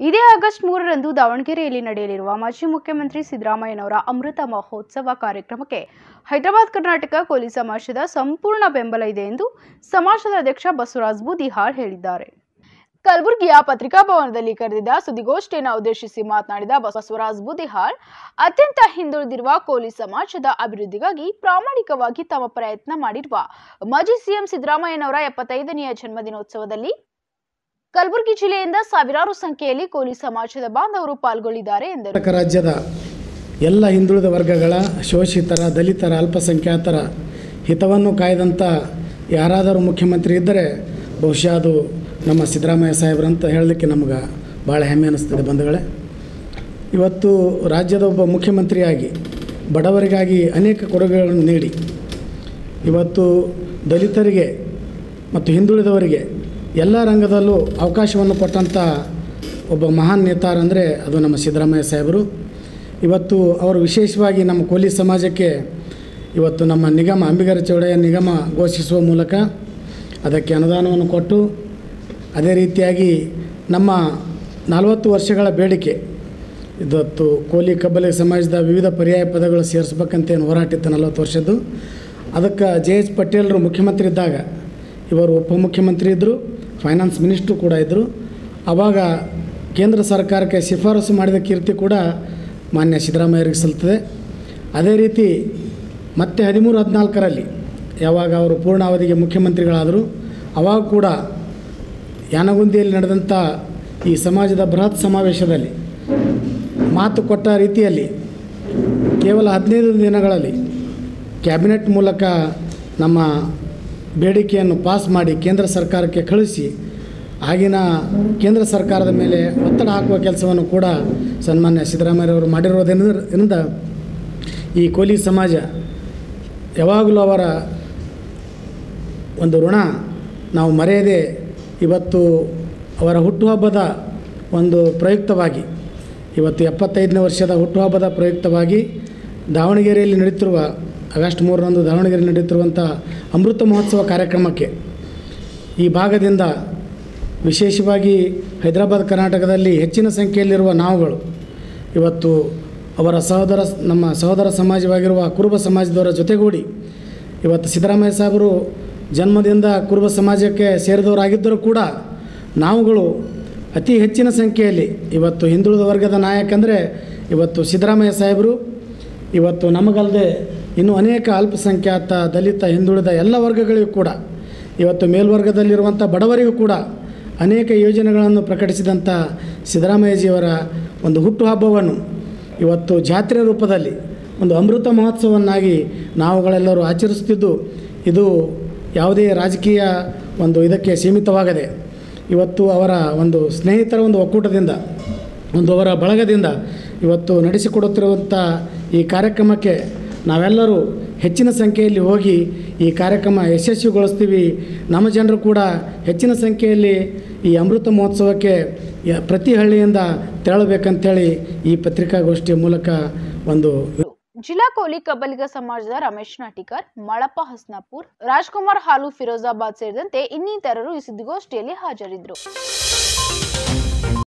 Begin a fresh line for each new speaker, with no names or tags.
ಇದೇ ಆಗಸ್ಟ್ ಮೂರರಂದು ದಾವಣಗೆರೆಯಲ್ಲಿ ನಡೆಯಲಿರುವ ಮಾಜಿ ಮುಖ್ಯಮಂತ್ರಿ ಸಿದ್ದರಾಮಯ್ಯನವರ ಅಮೃತ ಮಹೋತ್ಸವ ಕಾರ್ಯಕ್ರಮಕ್ಕೆ ಹೈದರಾಬಾದ್ ಕರ್ನಾಟಕ ಕೋಲಿ ಸಮಾಜದ ಸಂಪೂರ್ಣ ಬೆಂಬಲ ಇದೆ ಎಂದು ಸಮಾಜದ ಅಧ್ಯಕ್ಷ ಬಸವರಾಜ್ ಬುದಿಹಾಳ್ ಹೇಳಿದ್ದಾರೆ. ಕಲಬುರಗಿಯ ಪತ್ರಿಕಾಭವನದಲ್ಲಿ ಕರೆದಿದ್ದ ಸುದ್ದಿಗೋಷ್ಠಿಯನ್ನು ಉದ್ದೇಶಿಸಿ ಮಾತನಾಡಿದ ಬಸವರಾಜ್ ಬುದಿಹಾಳ್, ಅತ್ಯಂತ ಹಿಂದುಳಿದಿರುವ ಕೋಲಿ ಸಮಾಜದ ಅಭಿವೃದ್ಧಿಗಾಗಿ ಪ್ರಾಮಾಣಿಕವಾಗಿ ತಮ್ಮ ಪ್ರಯತ್ನ ಮಾಡಿರುವ ಮಾಜಿ ಸಿಎಂ ಸಿದ್ದರಾಮಯ್ಯನವರ ಎಪ್ಪತ್ತೈದನೆಯ ಜನ್ಮದಿನೋತ್ಸವದಲ್ಲಿ ಕಲಬುರಗಿ ಜಿಲ್ಲೆಯಿಂದ ಸಾವಿರಾರು ಸಂಖ್ಯೆಯಲ್ಲಿ ಕೋಲಿ ಸಮಾಜದ ಬಾಂಧವರು ಪಾಲ್ಗೊಂಡಿದ್ದಾರೆ ಎಂದರು.
ರಾಜ್ಯದ ಎಲ್ಲ ಹಿಂದುಳಿದ ವರ್ಗಗಳ ಶೋಷಿತರ, ದಲಿತರ, ಅಲ್ಪಸಂಖ್ಯಾತರ ಹಿತವನ್ನು ಕಾಯ್ದಂಥ ಯಾರಾದರೂ ಮುಖ್ಯಮಂತ್ರಿ ಇದ್ದರೆ ಬಹುಶಃ ಅದು ನಮ್ಮ ಸಿದ್ದರಾಮಯ್ಯ ಸಾಹೇಬ್ರಂತ ಹೇಳಲಿಕ್ಕೆ ನಮ್ಗೆ ಭಾಳ ಹೆಮ್ಮೆ ಅನ್ನಿಸ್ತದೆ ಬಂಧುಗಳೇ. ಇವತ್ತು ರಾಜ್ಯದ ಒಬ್ಬ ಮುಖ್ಯಮಂತ್ರಿಯಾಗಿ, ಬಡವರಿಗಾಗಿ ಅನೇಕ ಕೊಡುಗೆಗಳನ್ನು ನೀಡಿ, ಇವತ್ತು ದಲಿತರಿಗೆ ಮತ್ತು ಹಿಂದುಳಿದವರಿಗೆ ಎಲ್ಲ ರಂಗದಲ್ಲೂ ಅವಕಾಶವನ್ನು ಕೊಟ್ಟಂಥ ಒಬ್ಬ ಮಹಾನ್ ನೇತಾರಂದರೆ ಅದು ನಮ್ಮ ಸಿದ್ದರಾಮಯ್ಯ ಸಾಹೇಬರು. ಇವತ್ತು ಅವರು ವಿಶೇಷವಾಗಿ ನಮ್ಮ ಕೋಲಿ ಸಮಾಜಕ್ಕೆ ಇವತ್ತು ನಮ್ಮ ನಿಗಮ, ಅಂಬಿಗರ ಚೌಡಯ್ಯ ನಿಗಮ ಘೋಷಿಸುವ ಮೂಲಕ ಅದಕ್ಕೆ ಅನುದಾನವನ್ನು ಕೊಟ್ಟು ಅದೇ ರೀತಿಯಾಗಿ ನಮ್ಮ ನಲವತ್ತು ವರ್ಷಗಳ ಬೇಡಿಕೆ, ಇವತ್ತು ಕೋಲಿ ಕಬ್ಬಲಿ ಸಮಾಜದ ವಿವಿಧ ಪರ್ಯಾಯ ಪದಗಳು ಸೇರಿಸ್ಬೇಕಂತೇನು ಹೋರಾಟ ಇತ್ತು ನಲವತ್ತು ವರ್ಷದ್ದು. ಅದಕ್ಕೆ ಜೆ ಎಚ್ ಪಟೇಲರು ಮುಖ್ಯಮಂತ್ರಿ ಇದ್ದಾಗ ಇವರು ಉಪಮುಖ್ಯಮಂತ್ರಿ ಇದ್ದರು ಫೈನಾನ್ಸ್ ಮಿನಿಸ್ಟ್ರು ಕೂಡ ಇದ್ದರು ಆವಾಗ ಕೇಂದ್ರ ಸರ್ಕಾರಕ್ಕೆ ಶಿಫಾರಸು ಮಾಡಿದ ಕೀರ್ತಿ ಕೂಡ ಮಾನ್ಯ ಸಿದ್ದರಾಮಯ್ಯರಿಗೆ ಸಲ್ತದೆ. ಅದೇ ರೀತಿ ಮತ್ತೆ ಹದಿಮೂರು ಹದಿನಾಲ್ಕರಲ್ಲಿ ಯಾವಾಗ ಅವರು ಪೂರ್ಣಾವಧಿಗೆ ಮುಖ್ಯಮಂತ್ರಿಗಳಾದರು, ಅವಾಗ ಕೂಡ ಯಾನಗುಂದಿಯಲ್ಲಿ ನಡೆದಂಥ ಈ ಸಮಾಜದ ಬೃಹತ್ ಸಮಾವೇಶದಲ್ಲಿ ಮಾತು ಕೊಟ್ಟ ರೀತಿಯಲ್ಲಿ ಕೇವಲ ಹದಿನೈದು ದಿನಗಳಲ್ಲಿ ಕ್ಯಾಬಿನೆಟ್ ಮೂಲಕ ನಮ್ಮ ಬೇಡಿಕೆಯನ್ನು ಪಾಸ್ ಮಾಡಿ ಕೇಂದ್ರ ಸರ್ಕಾರಕ್ಕೆ ಕಳಿಸಿ, ಆಗಿನ ಕೇಂದ್ರ ಸರ್ಕಾರದ ಮೇಲೆ ಒತ್ತಡ ಹಾಕುವ ಕೆಲಸವನ್ನು ಕೂಡ ಸನ್ಮಾನ್ಯ ಸಿದ್ದರಾಮಯ್ಯವರು ಮಾಡಿರೋದ್ರಿಂದ ಈ ಕೋಲಿ ಸಮಾಜ, ಯಾವಾಗಲೂ ಅವರ ಒಂದು ಋಣ ನಾವು ಮರೆಯದೆ ಇವತ್ತು ಅವರ ಹುಟ್ಟುಹಬ್ಬದ ಒಂದು ಪ್ರಯುಕ್ತವಾಗಿ, ಇವತ್ತು ಎಪ್ಪತ್ತೈದನೇ ವರ್ಷದ ಹುಟ್ಟುಹಬ್ಬದ ಪ್ರಯುಕ್ತವಾಗಿ ದಾವಣಗೆರೆಯಲ್ಲಿ ನಡೀತಿರುವ ಆಗಸ್ಟ್ ಮೂರರಂದು ದಾವಣಗೆರೆಯಲ್ಲಿ ನಡೀತಿರುವಂಥ ಅಮೃತ ಮಹೋತ್ಸವ ಕಾರ್ಯಕ್ರಮಕ್ಕೆ ಈ ಭಾಗದಿಂದ ವಿಶೇಷವಾಗಿ ಹೈದರಾಬಾದ್ ಕರ್ನಾಟಕದಲ್ಲಿ ಹೆಚ್ಚಿನ ಸಂಖ್ಯೆಯಲ್ಲಿರುವ ನಾವುಗಳು ಇವತ್ತು ಅವರ ಸಹೋದರ ನಮ್ಮ ಸಹೋದರ ಸಮಾಜವಾಗಿರುವ ಕುರುಬ ಸಮಾಜದವರ ಜೊತೆಗೂಡಿ ಇವತ್ತು ಸಿದ್ದರಾಮಯ್ಯ ಸಾಹೇಬರು ಜನ್ಮದಿಂದ ಕುರುಬ ಸಮಾಜಕ್ಕೆ ಸೇರಿದವರಾಗಿದ್ದರೂ ಕೂಡ ನಾವುಗಳು ಅತಿ ಹೆಚ್ಚಿನ ಸಂಖ್ಯೆಯಲ್ಲಿ ಇವತ್ತು ಹಿಂದುಳಿದ ವರ್ಗದ ನಾಯಕ ಅಂದರೆ ಇವತ್ತು ಸಿದ್ದರಾಮಯ್ಯ ಸಾಹೇಬರು. ಇವತ್ತು ನಮಗಲ್ಲದೆ ಇನ್ನೂ ಅನೇಕ ಅಲ್ಪಸಂಖ್ಯಾತ ದಲಿತ, ಹಿಂದುಳಿದ ಎಲ್ಲ ವರ್ಗಗಳಿಗೂ ಕೂಡ, ಇವತ್ತು ಮೇಲ್ವರ್ಗದಲ್ಲಿರುವಂಥ ಬಡವರಿಗೂ ಕೂಡ ಅನೇಕ ಯೋಜನೆಗಳನ್ನು ಪ್ರಕಟಿಸಿದಂಥ ಸಿದ್ದರಾಮಯ್ಯಜಿಯವರ ಒಂದು ಹುಟ್ಟುಹಬ್ಬವನ್ನು ಇವತ್ತು ಜಾತ್ರೆ ರೂಪದಲ್ಲಿ ಒಂದು ಅಮೃತ ಮಹೋತ್ಸವನ್ನಾಗಿ ನಾವುಗಳೆಲ್ಲರೂ ಆಚರಿಸುತ್ತಿದ್ದು, ಇದು ಯಾವುದೇ ರಾಜಕೀಯ ಒಂದು ಇದಕ್ಕೆ ಸೀಮಿತವಾಗದೆ, ಇವತ್ತು ಅವರ ಒಂದು ಸ್ನೇಹಿತರ ಒಂದು ಒಕ್ಕೂಟದಿಂದ, ಒಂದು ಅವರ ಬಳಗದಿಂದ ಇವತ್ತು ನಡೆಸಿಕೊಡುತ್ತಿರುವಂಥ ಈ ಕಾರ್ಯಕ್ರಮಕ್ಕೆ ನಾವೆಲ್ಲರೂ ಹೆಚ್ಚಿನ ಸಂಖ್ಯೆಯಲ್ಲಿ ಹೋಗಿ ಈ ಕಾರ್ಯಕ್ರಮ ಯಶಸ್ವಿಗೊಳಿಸ್ತೀವಿ. ನಮ್ಮ ಜನರು ಕೂಡ ಹೆಚ್ಚಿನ ಸಂಖ್ಯೆಯಲ್ಲಿ ಈ ಅಮೃತ ಮಹೋತ್ಸವಕ್ಕೆ ಪ್ರತಿ ಹಳ್ಳಿಯಿಂದ ತೆರಳಬೇಕಂತೇಳಿ ಈ ಪತ್ರಿಕಾಗೋಷ್ಠಿಯ ಮೂಲಕ ಒಂದು
ಜಿಲ್ಲಾ ಕೋಲಿ ಕಬ್ಬಲಿಗ ಸಮಾಜದ ರಮೇಶ್ ನಾಟಿಕರ್, ಮಳಪ್ಪ ಹಸ್ನಾಪುರ್, ರಾಜ್ಕುಮಾರ್ ಹಾಲು ಫಿರೋಜಾಬಾದ್ ಸೇರಿದಂತೆ ಇನ್ನಿತರರು ಈ ಸುದ್ದಿಗೋಷ್ಠಿಯಲ್ಲಿ ಹಾಜರಿದ್ದರು.